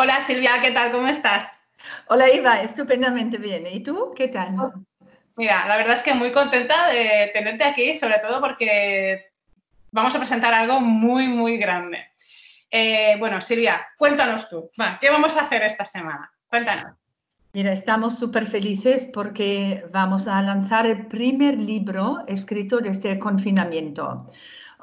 Hola Silvia, ¿qué tal? ¿Cómo estás? Hola Iva, estupendamente bien. ¿Y tú? ¿Qué tal? Mira, la verdad es que muy contenta de tenerte aquí, sobre todo porque vamos a presentar algo muy, muy grande. Eh, bueno, Silvia, cuéntanos tú, ¿qué vamos a hacer esta semana? Cuéntanos. Mira, estamos súper felices porque vamos a lanzar el primer libro escrito desde el confinamiento.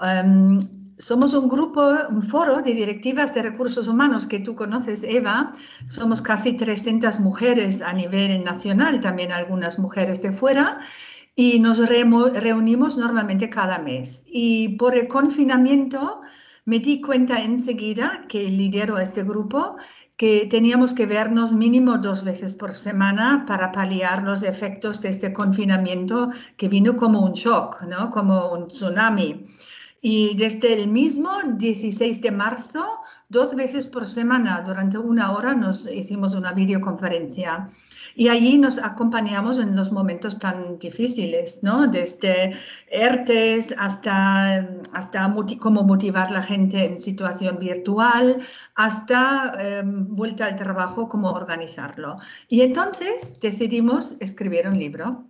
Em, somos un grupo, un foro de directivas de recursos humanos que tú conoces, Eva. Somos casi 300 mujeres a nivel nacional, también algunas mujeres de fuera, y nos reunimos normalmente cada mes. Y por el confinamiento me di cuenta enseguida que lidero este grupo que teníamos que vernos mínimo dos veces por semana para paliar los efectos de este confinamiento que vino como un shock, ¿no? como un tsunami. Y desde el mismo 16 de marzo, dos veces por semana, durante una hora, nos hicimos una videoconferencia. Y allí nos acompañamos en los momentos tan difíciles, ¿no? Desde ERTES hasta, hasta cómo motivar la gente en situación virtual, hasta em, vuelta al trabajo, cómo organizarlo. Y entonces decidimos escribir un libro.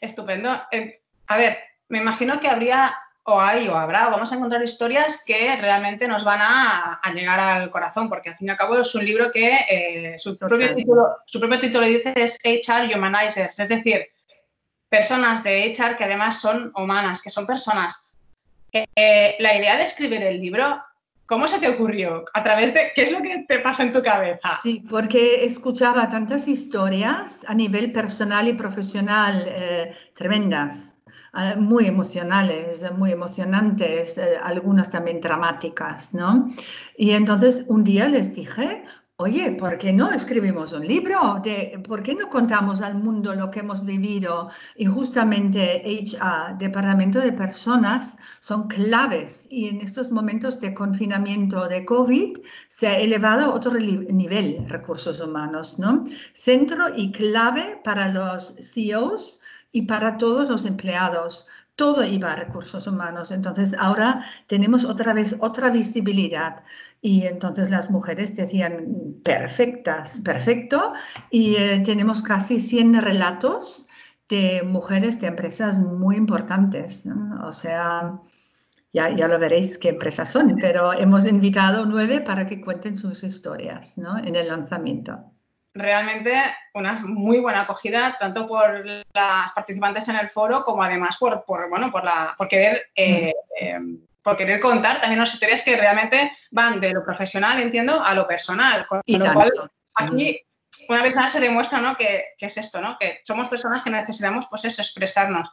Estupendo. Eh, a ver, me imagino que habría o hay o habrá, vamos a encontrar historias que realmente nos van a, llegar al corazón, porque al fin y al cabo es un libro que eh, su, propio título, su propio título dice es HR Humanizers, es decir, personas de HR que además son humanas, que son personas. Eh, la idea de escribir el libro, ¿cómo se te ocurrió? ¿A través de qué es lo que te pasó en tu cabeza? Sí, porque escuchaba tantas historias a nivel personal y profesional eh, tremendas muy emocionales, muy emocionantes, eh, algunas también dramáticas, ¿no? Y entonces un día les dije, oye, ¿por qué no escribimos un libro? De, ¿Por qué no contamos al mundo lo que hemos vivido? Y justamente HR, Departamento de Personas, son claves. Y en estos momentos de confinamiento de COVID se ha elevado a otro nivel recursos humanos, ¿no? Centro y clave para los CEOs y para todos los empleados. Todo iba a recursos humanos. Entonces ahora tenemos otra vez otra visibilidad. Y entonces las mujeres decían, perfectas, perfecto. Y eh, tenemos casi 100 relatos de mujeres de empresas muy importantes. O sea, ya, ya, lo veréis qué empresas son, pero hemos invitado nueve para que cuenten sus historias ¿no? en el lanzamiento realmente una muy buena acogida, tanto por las participantes en el foro como además por, bueno, por, la, por, querer, eh, eh, por querer contar también unas historias que realmente van de lo profesional, entiendo, a lo personal. Con y lo cual, aquí una vez más se demuestra ¿no? que, es esto, ¿no? que somos personas que necesitamos pues eso, expresarnos.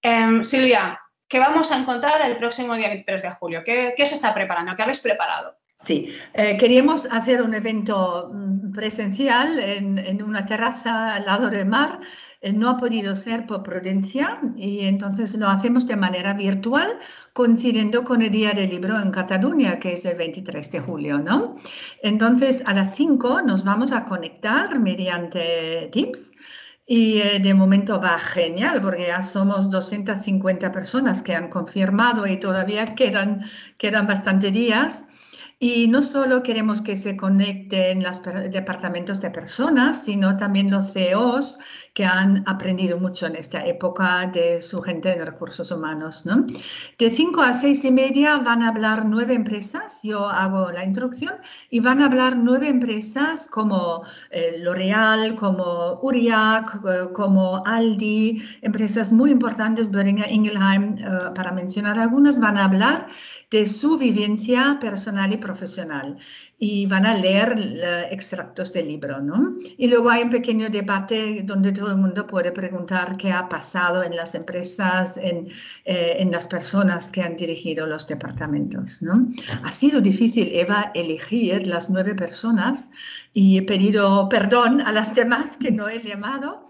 Em, Silvia, ¿qué vamos a encontrar el próximo día 23 de julio? ¿Qué, qué se está preparando? ¿Qué habéis preparado? Sí, eh, queríamos hacer un evento mm, presencial en, una terraza al lado del mar. Eh, no ha podido ser por prudencia y entonces lo hacemos de manera virtual, coincidiendo con el Día del Libro en Cataluña, que es el 23 de julio, ¿no? Entonces, a las 5 nos vamos a conectar mediante Teams. Y eh, de momento va genial porque ya somos 250 personas que han confirmado y todavía quedan, quedan bastante días. Y no solo queremos que se conecten los departamentos de personas, sino también los CEOs que han aprendido mucho en esta época de su gente de recursos humanos. ¿no? De 5 a 6 y media van a hablar nueve empresas, yo hago la introducción, y van a hablar nueve empresas como eh, L'Oreal, como Uriac, eh, como Aldi, empresas muy importantes, Böhringer Ingelheim, eh, para mencionar algunas, van a hablar de su vivencia personal y profesional y van a leer extractos del libro, ¿no? Y luego hay un pequeño debate donde todo el mundo puede preguntar qué ha pasado en las empresas, en, eh, en las personas que han dirigido los departamentos, ¿no? Ha sido difícil, Eva, elegir las nueve personas y he pedido perdón a las demás que no he llamado,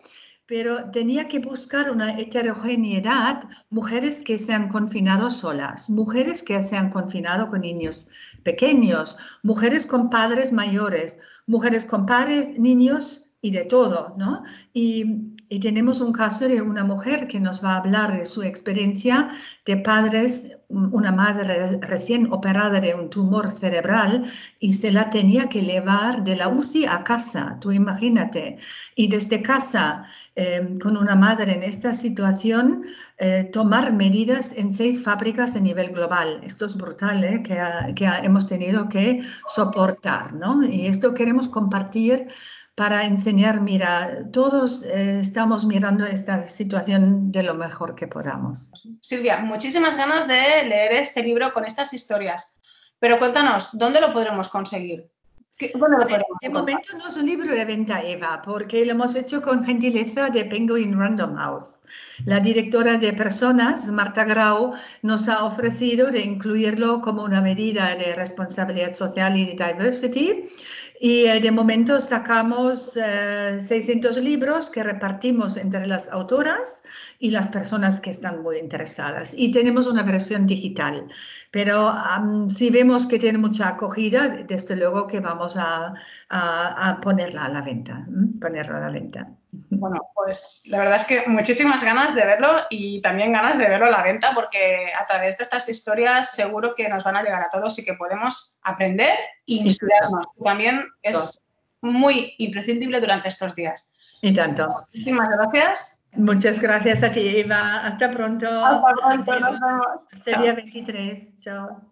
pero tenía que buscar una heterogeneidad, mujeres que se han confinado solas, mujeres que se han confinado con niños pequeños, mujeres con padres mayores, mujeres con padres, niños y de todo, ¿no? Y Y tenemos un caso de una mujer que nos va a hablar de su experiencia de padres, una madre recién operada de un tumor cerebral y se la tenía que llevar de la UCI a casa, tú imagínate. Y desde casa, em, con una madre en esta situación, eh, tomar medidas en seis fábricas a nivel global. Esto es brutal, ¿eh? que, que hemos tenido que soportar, ¿no? Y esto queremos compartir para enseñar, mira, todos eh, estamos mirando esta situación de lo mejor que podamos. Silvia, muchísimas ganas de leer este libro con estas historias, pero cuéntanos, ¿dónde lo podremos conseguir? de momento no es un libro de venta Eva, porque lo hemos hecho con gentileza de Penguin Random House. La directora de personas, Marta Grau, nos ha ofrecido de incluirlo como una medida de responsabilidad social y de diversity y eh, de momento sacamos 600 eh, libros que repartimos entre las autoras y las personas que están muy interesadas. Y tenemos una versión digital. Pero si vemos que tiene mucha acogida, desde luego que vamos a, ponerla a la venta. Ponerla a la venta. Bueno, pues la verdad es que muchísimas ganas de verlo y también ganas de verlo a la venta porque a través de estas historias seguro que nos van a llegar a todos y que podemos aprender e inspirarnos. También es muy imprescindible durante estos días. Y tanto. Muchísimas gracias. Muchas gracias a ti, Eva. Hasta pronto. Hasta pronto. Hasta el día 23. Chao.